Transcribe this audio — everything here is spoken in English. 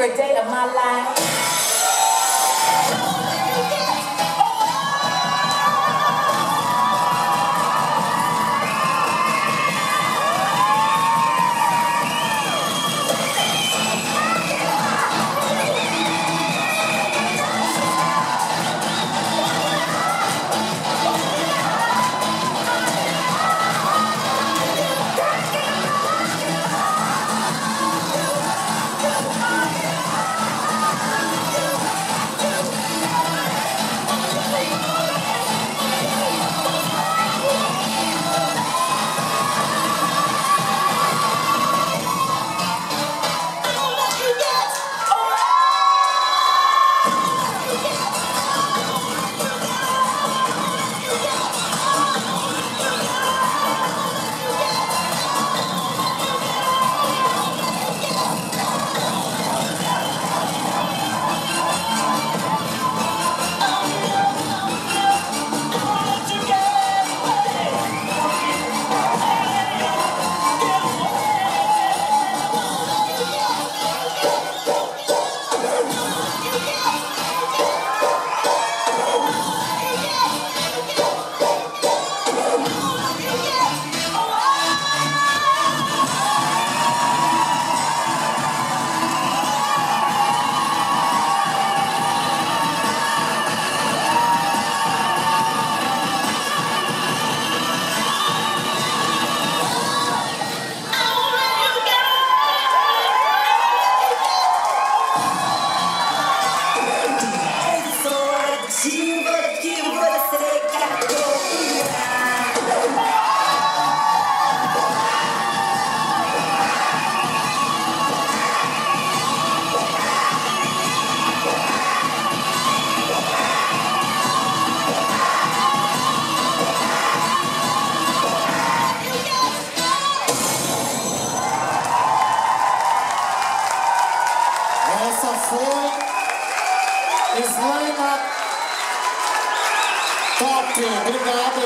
every day of my life. Essa foi Slime Top. Obrigado.